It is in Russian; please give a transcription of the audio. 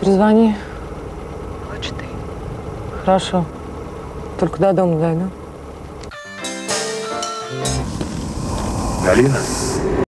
Перезвони. Лучше ты. Хорошо. Только до дома дойду. Галина?